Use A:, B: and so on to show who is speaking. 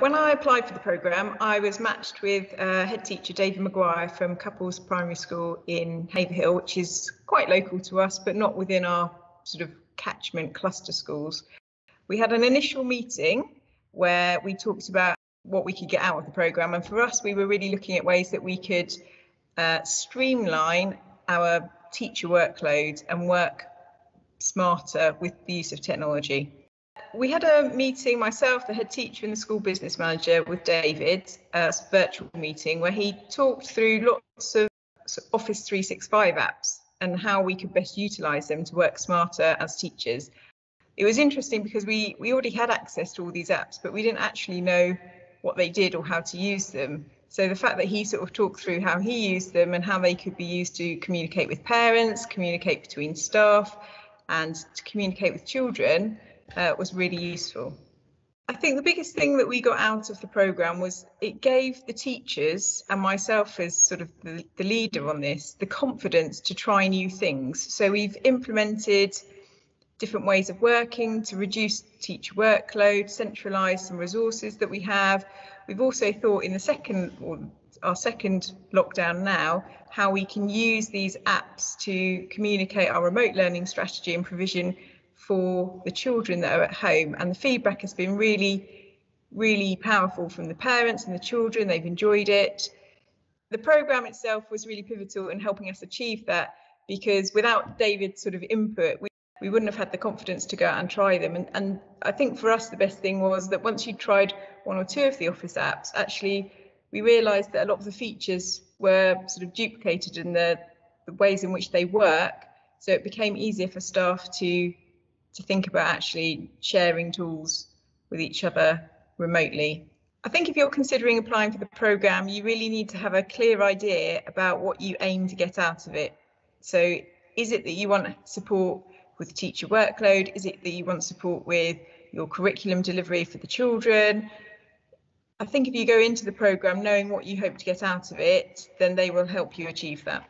A: When I applied for the programme, I was matched with uh, head teacher David Maguire from Coupals Primary School in Haverhill, which is quite local to us, but not within our sort of catchment cluster schools. We had an initial meeting where we talked about what we could get out of the programme. And for us, we were really looking at ways that we could uh, streamline our teacher workload and work smarter with the use of technology we had a meeting, myself, the head teacher and the school business manager with David, a virtual meeting where he talked through lots of Office 365 apps and how we could best utilize them to work smarter as teachers. It was interesting because we, we already had access to all these apps, but we didn't actually know what they did or how to use them. So the fact that he sort of talked through how he used them and how they could be used to communicate with parents, communicate between staff, and to communicate with children uh, was really useful. I think the biggest thing that we got out of the programme was it gave the teachers and myself as sort of the, the leader on this the confidence to try new things. So we've implemented different ways of working to reduce teacher workload, centralise some resources that we have. We've also thought in the second or our second lockdown now how we can use these apps to communicate our remote learning strategy and provision for the children that are at home. And the feedback has been really, really powerful from the parents and the children. They've enjoyed it. The programme itself was really pivotal in helping us achieve that because without David's sort of input, we, we wouldn't have had the confidence to go out and try them. And, and I think for us, the best thing was that once you tried one or two of the Office apps, actually, we realised that a lot of the features were sort of duplicated in the, the ways in which they work. So it became easier for staff to to think about actually sharing tools with each other remotely. I think if you're considering applying for the programme, you really need to have a clear idea about what you aim to get out of it. So, is it that you want support with teacher workload? Is it that you want support with your curriculum delivery for the children? I think if you go into the programme knowing what you hope to get out of it, then they will help you achieve that.